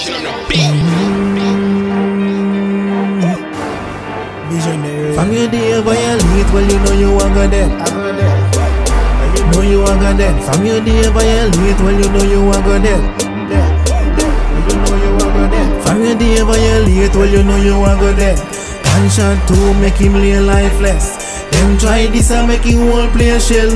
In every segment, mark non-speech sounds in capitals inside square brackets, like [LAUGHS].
Nation on the beat. Visionary. From your day violate, well you know you are go dead. I go there. Well you know you are go dead. From your day violate, well you know you are go dead. You know you are go dead. From your day violate, well you know you are go dead. One shot two make him lay lifeless. Them try this and make him whole play shell.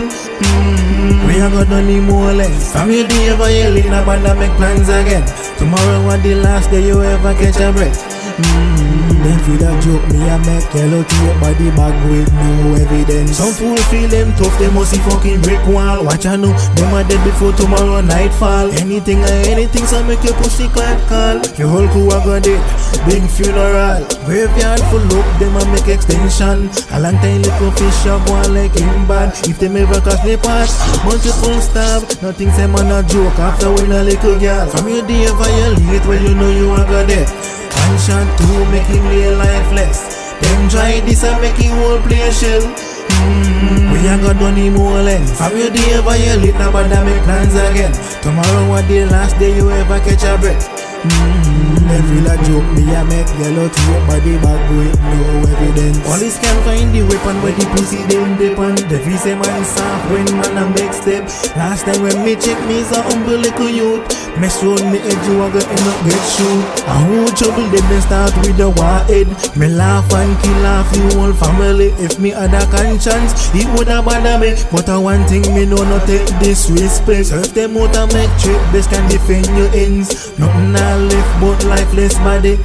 We are got him more or less. Your day violate, na banda make plans again. Tomorrow was the last day you ever catch a breath. Mm-hmm. Them feel a joke, me a make yellow tape body bag with no evidence. Some fool feel them tough, they must see fucking brick wall. Watch I know, them are dead before tomorrow nightfall. Anything or anything, so make your pussy clap call. Your whole crew a go dead, big funeral. Graveyard full up, them a make extension. A long time little fish a go like him bad. If them ever cross the path, multiple stab. Nothing say man a joke after when a little girl. From your day violate, well you know you a go dead. Two make him lay lifeless. Them try this and make him whole play shell. Mm, we ain't got him more lens. From your day violate, now but I make plans again. Tomorrow what the last day you ever catch a breath. Mm, them feel a joke, me a make yellow tape body bag with no evidence. Police can find the weapon where the pussy them depend. The V say man soft when man a make step. Last time when me check me is a humble little youth. Mess round me edge you a go end up get shoot. Who trouble them then start with the war head. Me laugh and kill off the whole family. If me had a conscience, it woulda bother me. But a one thing me know not take disrespect. If them out a make trip, best can defend your ends. Nothing I left but lifeless body.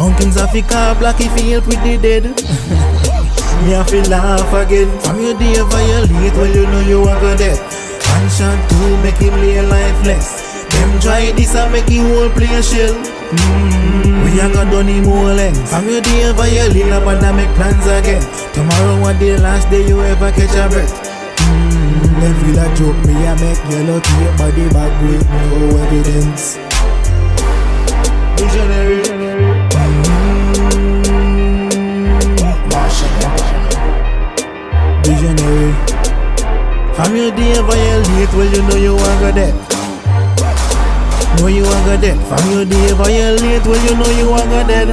Hunkins a fi car black if he help with the dead. [LAUGHS] Me a fi laugh again. From your day violate, well you know you a go dead. One shot two make him lay lifeless. Try this and make him whole play shell. Mm, we a got done him more lens. From your day violate, na banda make plans again. Tomorrow what the last day you ever catch a breath. Mm, them feel a joke, me a make yellow tape body bag with no evidence. Visionary. Visionary. From your day violate, well you know you are go dead. Know you are dead. From your day violate, well you know you are dead.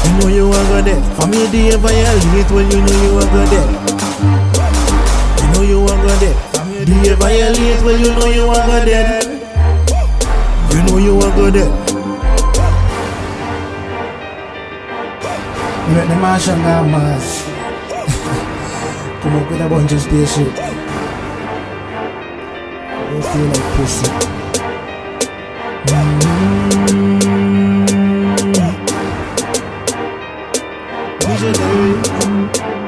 You know you are dead. From your day violate, well you know you are dead. You know you are dead. From your day violate, well you know you are dead. You know you are dead. You make the Martian gone mad. [LAUGHS] Come up with a bunch of spaceship. You feel like pussy. today.